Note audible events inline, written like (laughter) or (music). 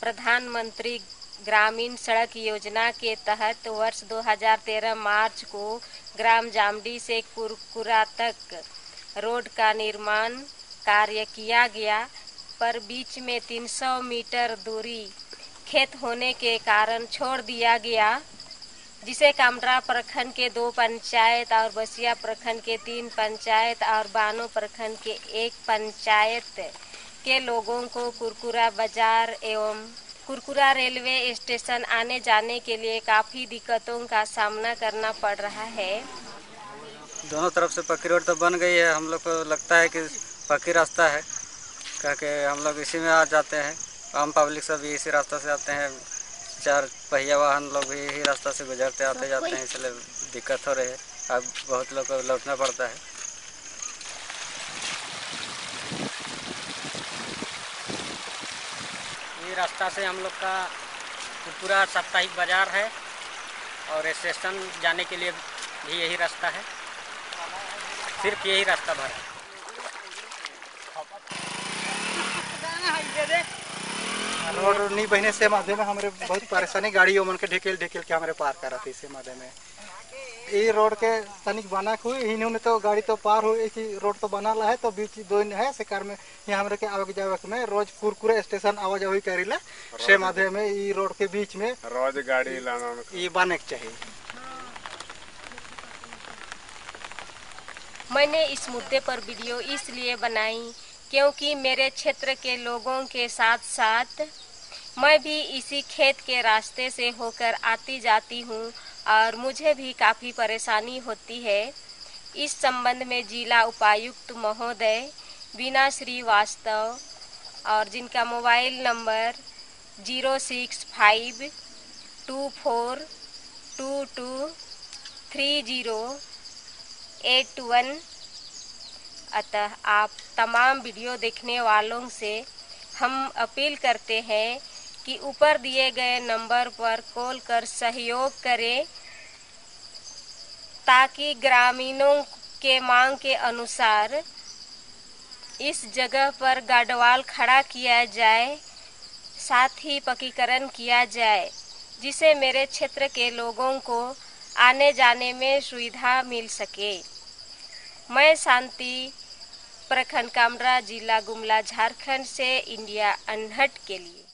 प्रधानमंत्री ग्रामीण सड़क योजना के तहत वर्ष 2013 मार्च को ग्राम जामडी से कुरकुरा तक रोड का निर्माण कार्य किया गया, पर बीच में 300 मीटर दूरी, खेत होने के कारण छोड़ दिया गया। जिसे कामरा प्रखंड के दो पंचायत और बसिया प्रखंड के तीन पंचायत और बानो प्रखंड के एक पंचायत के लोगों को कुरकुरा बाज़ार एवं कुरकुरा रेलवे स्टेशन आने जाने के लिए काफ़ी दिक्कतों का सामना करना पड़ रहा है। दोनों तरफ़ से पक्की रोड तो बन गई है। हम लोग को लगता है कि पक्की रास्ता है कह के हम लोग इसी में आ जाते हैं। आम पब्लिक सब इसी रास्ता से आते हैं। चार पहिया वाहन लोग भी यही रास्ता से गुजरते आते जाते हैं इसलिए दिक्कत हो रही है। अब बहुत लोग को लौटना पड़ता है। ये रास्ता से हम लोग का पूरा साप्ताहिक बाज़ार है और स्टेशन जाने के लिए भी यही रास्ता है। सिर्फ़ यही रास्ता भर है। (laughs) रोड नहीं बहने से माध्यम में हमारे बहुत परेशानी गाड़ियों मन के ढकेल ढकेल के हमारे पार करा थी इसे माध्यम में। ये रोड के तनिक बना हुई इन्होंने तो गाड़ी तो पार हुई कि रोड तो बना ला है तो बीच दो है से कार में यहाँ हमारे के आवक जावक में रोज कुरकुरे स्टेशन आवा जावी करीला से माध्यम में ये रोड के बीच में रोज गाड़ी लाना ये बने के चाहिए। मैंने इस मुद्दे पर वीडियो इसलिए बनाई क्योंकि मेरे क्षेत्र के लोगों के साथ साथ मैं भी इसी खेत के रास्ते से होकर आती जाती हूँ और मुझे भी काफ़ी परेशानी होती है। इस संबंध में जिला उपायुक्त महोदय बीना श्रीवास्तव और जिनका mobile number zero six five two four two two three zero eight one अतः आप तमाम वीडियो देखने वालों से हम अपील करते हैं कि ऊपर दिए गए नंबर पर कॉल कर सहयोग करें, ताकि ग्रामीणों के मांग के अनुसार इस जगह पर गाडवाल खड़ा किया जाए, साथ ही पकीकरण किया जाए जिसे मेरे क्षेत्र के लोगों को आने जाने में सुविधा मिल सके। मैं शांति प्रखंड कामरा जिला गुमला झारखंड से इंडिया अनहट के लिए।